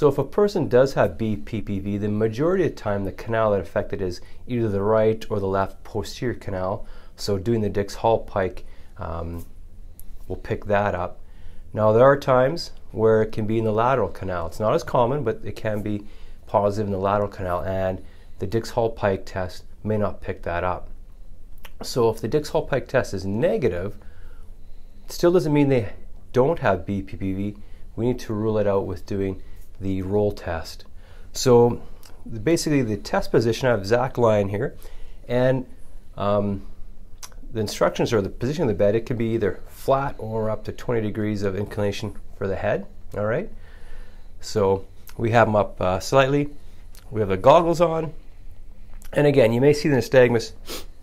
So if a person does have BPPV, the majority of the time the canal that affected is either the right or the left posterior canal. So doing the Dix Hallpike um, will pick that up. Now there are times where it can be in the lateral canal. It's not as common, but it can be positive in the lateral canal and the Dix Hallpike test may not pick that up. So if the Dix Hallpike test is negative, it still doesn't mean they don't have BPPV. We need to rule it out with doing the roll test. So basically the test position, I have Zach lying here, and um, the instructions are the position of the bed. It can be either flat or up to 20 degrees of inclination for the head, all right? So we have them up uh, slightly. We have the goggles on. And again, you may see the nystagmus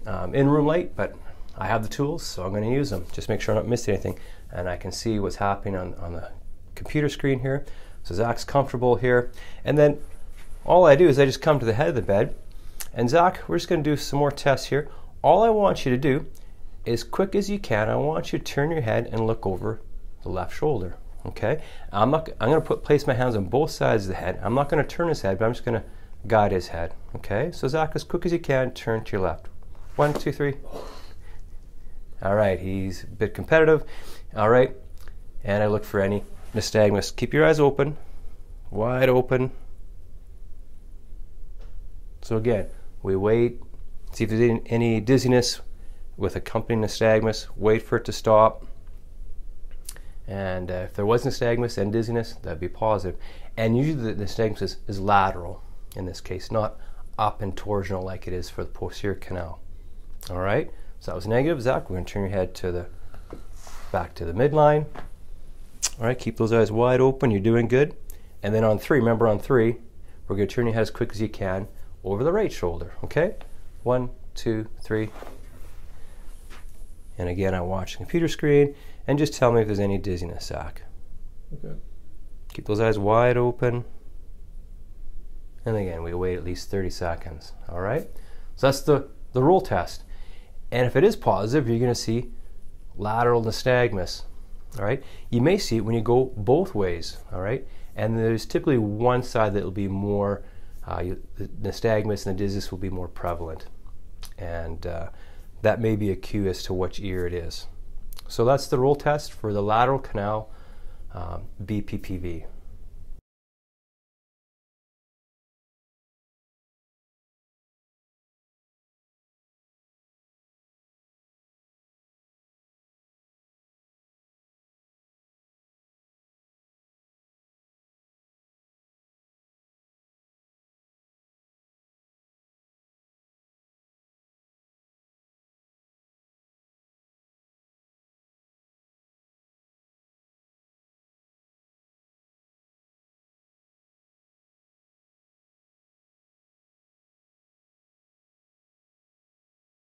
um, in room light, but I have the tools, so I'm going to use them. Just make sure I don't miss anything. And I can see what's happening on, on the computer screen here. So Zach's comfortable here. And then all I do is I just come to the head of the bed. And Zach, we're just going to do some more tests here. All I want you to do, as quick as you can, I want you to turn your head and look over the left shoulder. Okay? I'm not. I'm going to put place my hands on both sides of the head. I'm not going to turn his head, but I'm just going to guide his head. Okay? So Zach, as quick as you can, turn to your left. One, two, three. All right. He's a bit competitive. All right. And I look for any nystagmus. Keep your eyes open, wide open. So again, we wait, see if there's any dizziness with accompanying nystagmus, wait for it to stop. And uh, if there was nystagmus and dizziness, that'd be positive. And usually the nystagmus is, is lateral in this case, not up and torsional like it is for the posterior canal. All right, so that was negative. Zach, we're going to turn your head to the back to the midline. All right, keep those eyes wide open. You're doing good. And then on three, remember on three, we're going to turn your head as quick as you can over the right shoulder. Okay? One, two, three. And again, I watch the computer screen and just tell me if there's any dizziness, Zach. Okay. Keep those eyes wide open. And again, we wait at least 30 seconds. All right? So that's the, the roll test. And if it is positive, you're going to see lateral nystagmus. All right, you may see it when you go both ways. All right, and there's typically one side that will be more, uh, you, the nystagmus and the dizziness will be more prevalent, and uh, that may be a cue as to which ear it is. So that's the roll test for the lateral canal um, BPPV.